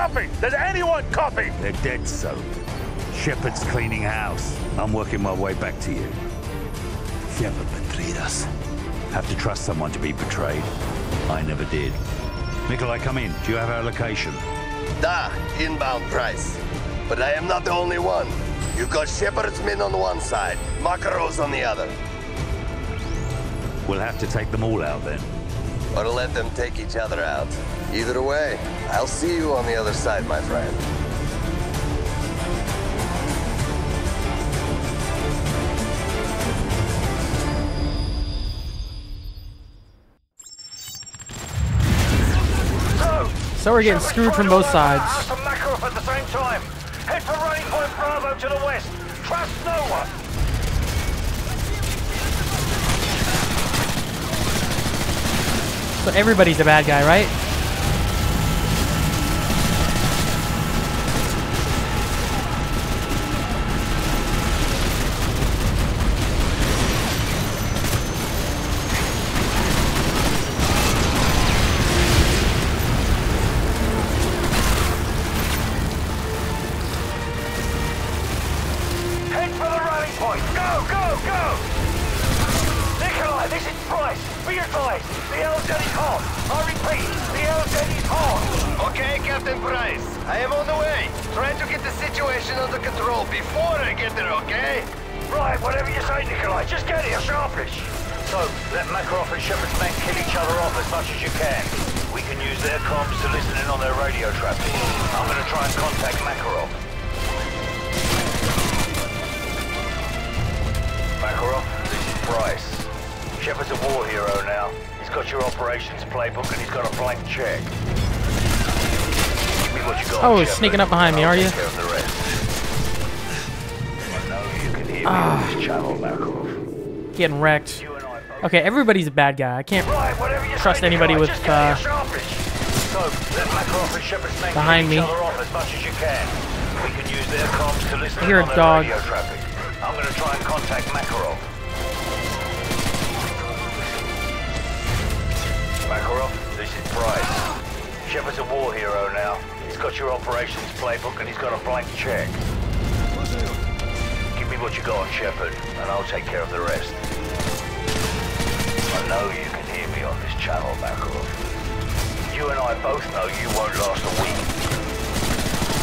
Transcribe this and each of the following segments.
copy? Does anyone copy? They're dead, so. Shepard's cleaning house. I'm working my way back to you. Shepard betrayed us. Have to trust someone to be betrayed. I never did. Nikolai, come in. Do you have our location? Da, inbound price. But I am not the only one. You've got Shepard's men on one side, Makarov's on the other. We'll have to take them all out then. Or let them take each other out. Either way, I'll see you on the other side, my friend. So we're getting screwed from both sides. Trust no one. So everybody's a bad guy, right? I repeat, the is hot. Okay, Captain Price. I am on the way. Try to get the situation under control before I get there, okay? Right, whatever you say, Nikolai. Just get here, sharpish. So, let Makarov and Shepard's men kill each other off as much as you can. We can use their comms to listen in on their radio traffic. I'm gonna try and contact Makarov. Makarov, this is Price. Shepard's a war hero now. He's got your operations playbook and he's got a blank check. Give me what you got, Oh, Shepard, sneaking up behind me, are you? care of the rest. I know you can hear me this channel, Makarov. Getting wrecked. You and I both Okay, everybody's a bad guy. I can't Right, trust anybody with, uh, sharpish. So, let Makarov and Shepard's men behind me. other off as much as you can. We can use their comms to listen I hear a dog. I'm gonna try and contact Makarov. Makarov, this is Price. Shepard's a war hero now. He's got your operations playbook and he's got a blank check. Give me what you got on Shepard, and I'll take care of the rest. I know you can hear me on this channel, Makarov. You and I both know you won't last a week.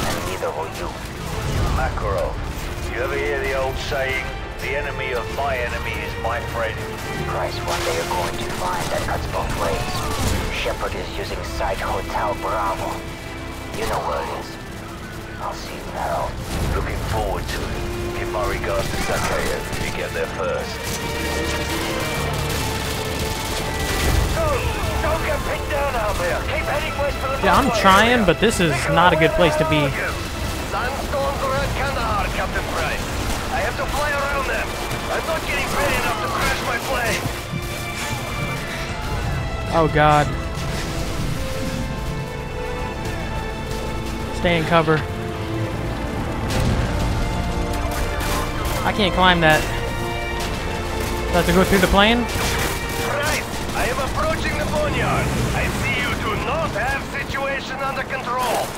And neither will you. Makarov, you ever hear the old saying, the enemy of my enemy is my friend? Price, one day you're going to find that cuts both ways. Shepard is using Site Hotel Bravo. You know where it is. I'll see you now. Looking forward to it. Give my regards to Zakhaev if you get there first. Don't get pinned down out there. Keep heading west for the Yeah, I'm trying, but this is not a good place to be. Sandstorms around Kandahar, Captain Price. I have to fly around them. I'm not getting paid enough to crash my plane. Oh god. Stay in cover. I can't climb that. Do I have to go through the plane? Price, I am approaching the boneyard. I see you do not have situation under control.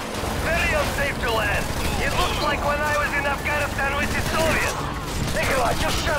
Very unsafe to land. It looks like when I was in Afghanistan with the Soviets. Nikolai, just shut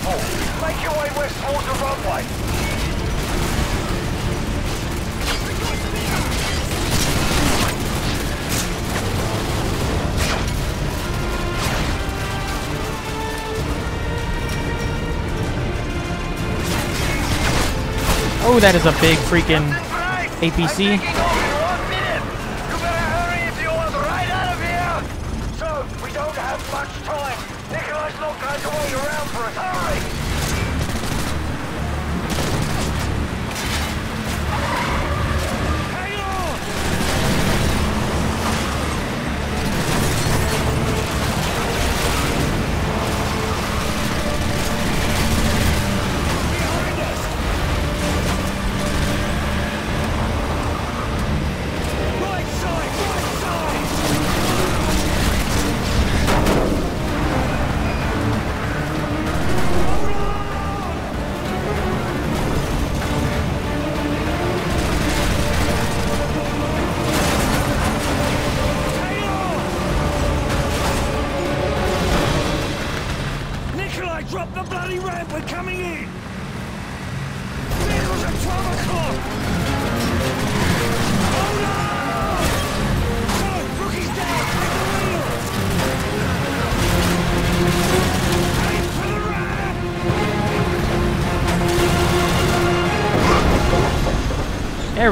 some. Make your way west towards the runway. Oh, that is a big freaking APC.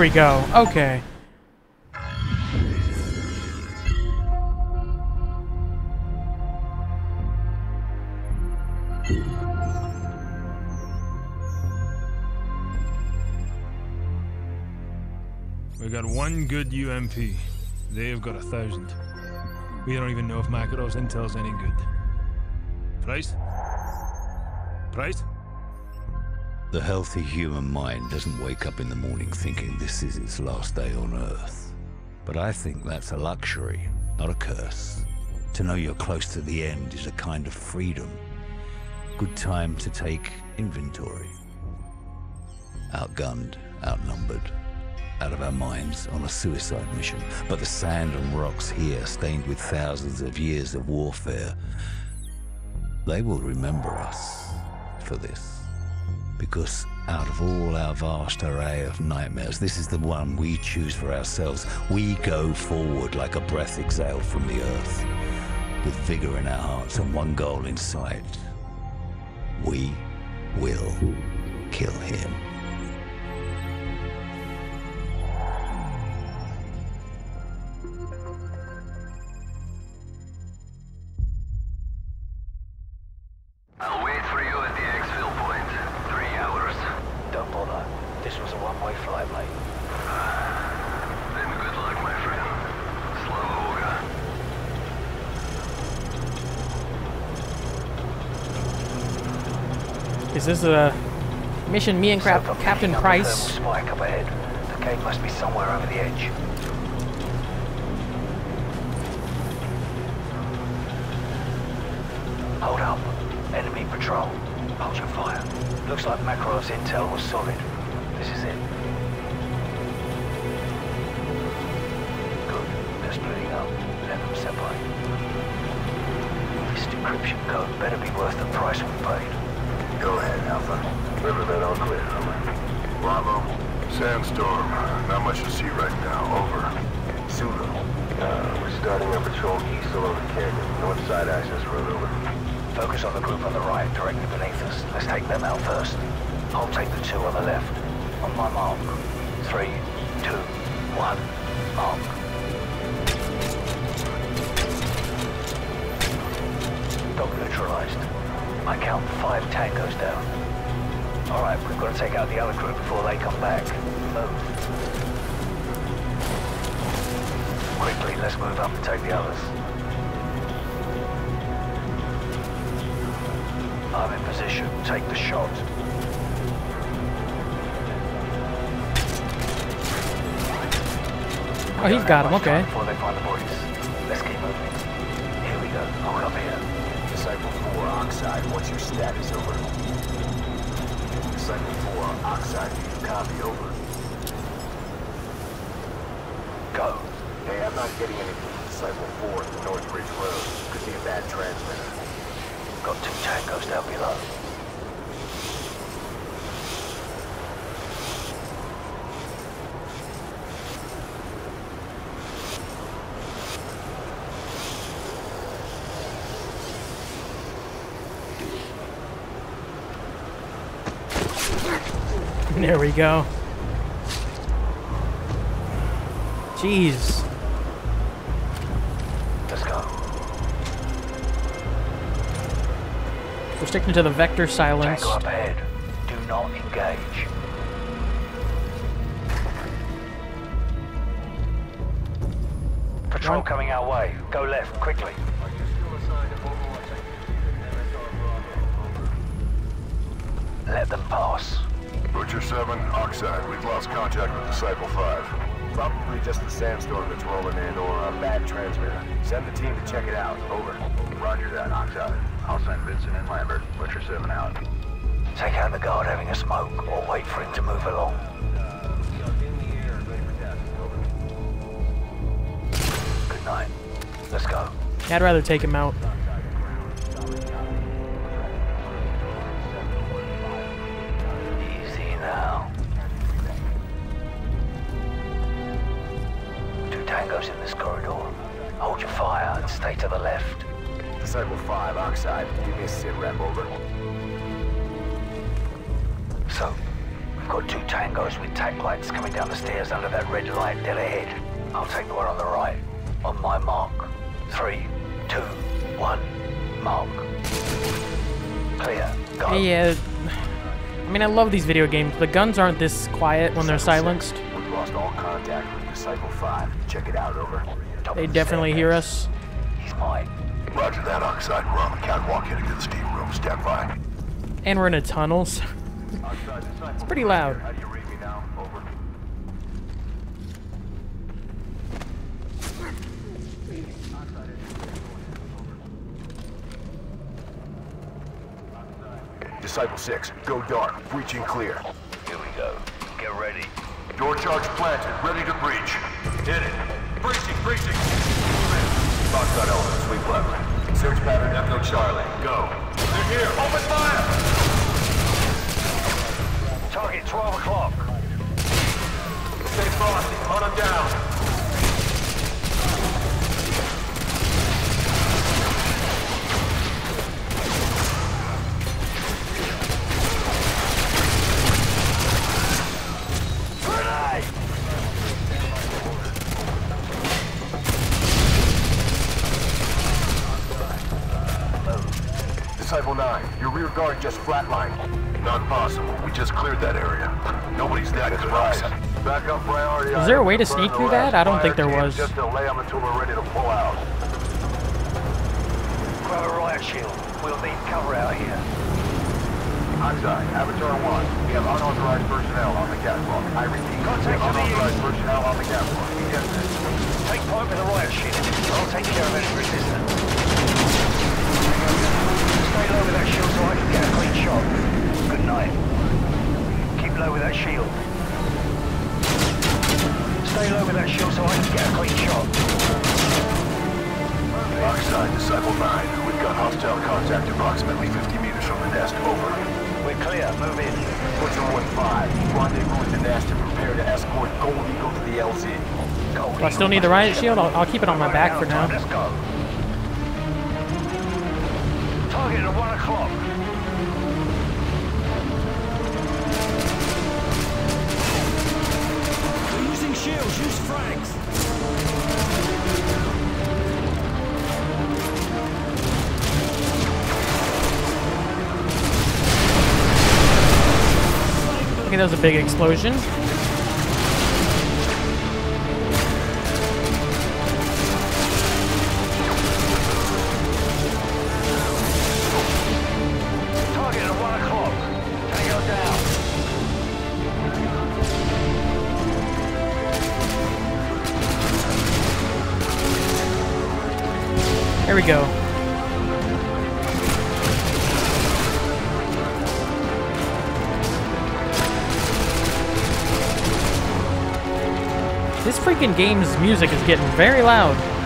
We go. Okay. We got one good UMP. They have got a thousand. We don't even know if Makarov's intel's any good. Price? Price? The healthy human mind doesn't wake up in the morning thinking this is its last day on Earth. But I think that's a luxury, not a curse. To know you're close to the end is a kind of freedom. Good time to take inventory. Outgunned, outnumbered, out of our minds on a suicide mission. But the sand and rocks here, stained with thousands of years of warfare, they will remember us for this. Because out of all our vast array of nightmares, this is the one we choose for ourselves. We go forward like a breath exhaled from the earth, with vigor in our hearts and one goal in sight. We will kill him. This is this a mission me and Crap Captain Price? spike up ahead. The gate must be somewhere over the edge. Hold up. Enemy patrol. Hold your fire. Looks like Makarov's intel was solid. This is it. Good. They're splitting up. Let them separate. This decryption code better be worth the price we paid. Go ahead, Alpha. Riverbed all clear, over. Bravo. Sandstorm. Not much to see right now, over. Zulu. Uh, we're starting our patrol east along the canyon. North side access road, over. Focus on the group on the right, directly beneath us. Let's take them out first. I'll take the two on the left. On my mark. Three, two, one, mark. Dog neutralized. I count five tangos down. All right, we've got to take out the other group before they come back. Move. Quickly, let's move up and take the others. I'm in position. Take the shot. Oh, he's got him. Okay. Before they find the bodies. Let's keep moving. Here we go. Hold up here. Disciple 4, Oxide. What's your status, over? Disciple 4, Oxide. Copy, over? Go. Hey, I'm not getting anything from Disciple 4 at the Northbridge Road. Could be a bad transmitter. Got two tangos down below. There we go. Jeez. Let's go. We're sticking to the vector silence. Tango up ahead. Do not engage. Patrol coming our way. Go left, quickly. Let them pass. Butcher 7, Oxide. We've lost contact with Disciple 5. Probably just the sandstorm that's rolling in or a bad transmitter. Send the team to check it out. Over. Roger that, Oxide. I'll send Vincent and Lambert. Butcher 7 out. Take out the guard having a smoke, or wait for him to move along. Good night. Let's go. I'd rather take him out. Fire to the left. Disciple 5, Oxide. Give me a sit rep, over. So, we've got two tangos with tac lights coming down the stairs under that red light dead ahead. I'll take the one on the right. On my mark. Three, two, one, mark. Clear. Go. Yeah. Uh, I mean, I love these video games. The guns aren't this quiet when they're silenced. We've lost all contact with Disciple 5. Check it out, over. They definitely hear us. He's. Roger that, Oxide. We're on the catwalk heading to the steam room. Stand by. And we're in a tunnel. so- It's pretty loud. How do you read me now? Over. Disciple 6, go dark. Breaching clear. Here we go. Get ready. Door charge planted. Ready to breach. Hit it. Breaching, breaching. Oxide element, sweep left. Search pattern Echo Charlie. Go. They're here. Open fire! Target 12 o'clock. Guard just. Not possible. We just cleared that area. Nobody's that surprised. Backup priority. Is there a way to sneak through that? I don't think there was. Just delay them until we're ready to pull out. Grab a riot shield. We'll need cover out here. Oxide, Avatar 1. We have unauthorized personnel on the catwalk. I repeat, Contact we have to the unauthorized personnel on the catwalk. Yes, sir. Take point with the riot shield. I'll take care of any resistance. Stay low with that shield so I can get a clean shot. Good night. Keep low with that shield. Stay low with that shield so I can get a clean shot. Oxide, Disciple 9. We've got hostile contact approximately 50 meters from the nest. Over. We're clear. Move in. Butcher 1-5. Rendezvous with the nest and prepare to escort Gold Eagle to the LZ. Gold Do I still need the riot shield? I'll, I'll keep it on my back for now. O'clock. We're using shields, use frags. Okay, that was a big explosion. There we go. This freaking game's music is getting very loud.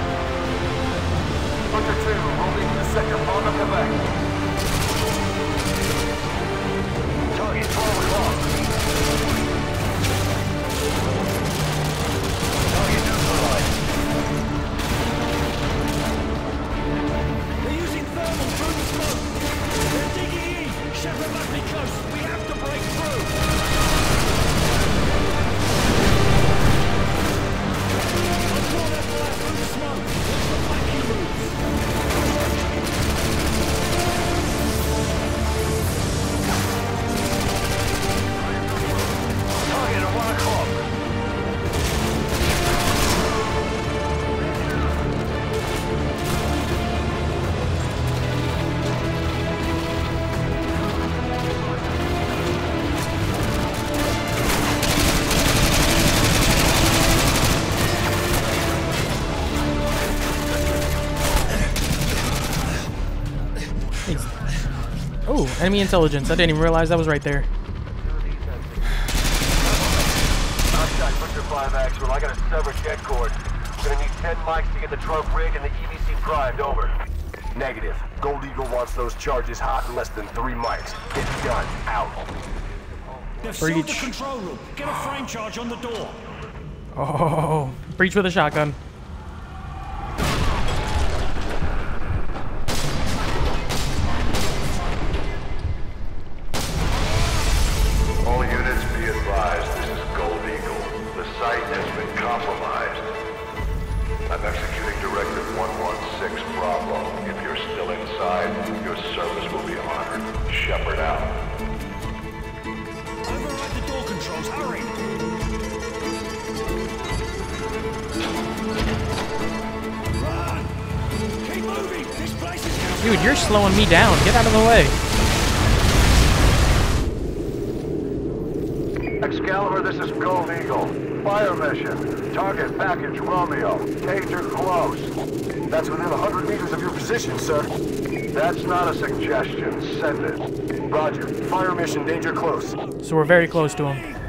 Enemy intelligence. I didn't even realize that was right there. Oxide, Butcher 5 actual. I got a severed det cord. Gonna need 10 mics to get the trunk rig and the EVC primed. Over. Negative. Gold Eagle wants those charges hot in less than three mics. Get done. Out. They've sealed the Breach. control room. Get a frame charge on the door. Oh, breach with a shotgun. side, your service will be honored. Shepard out. Override the door controls. Hurry! Dude, you're slowing me down. Get out of the way. Excalibur, this is Gold Eagle. Fire mission. Target package Romeo. Danger close. That's within 100 meters of your position, sir. That's not a suggestion. Send it. Roger. Fire mission. Danger close. So we're very close to him.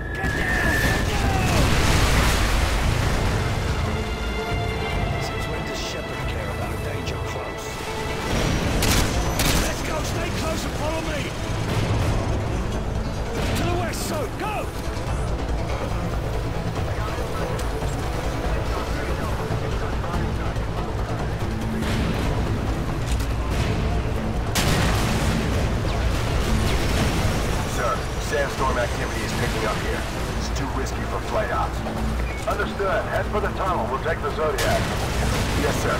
Understood. Head for the tunnel. We'll take the Zodiac. Yes, sir.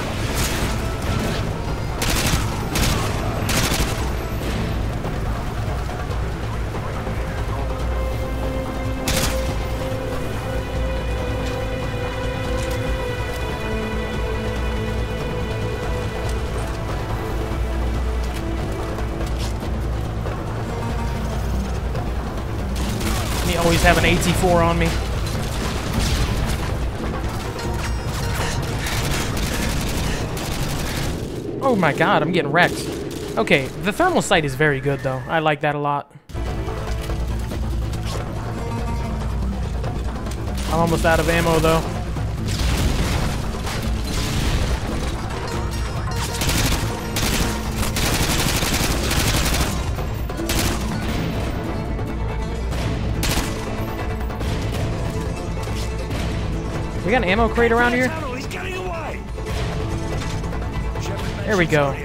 Always have an AT4 on me. Oh my god, I'm getting wrecked. Okay, the thermal sight is very good though. I like that a lot. I'm almost out of ammo though. We got an ammo crate around here? There we go.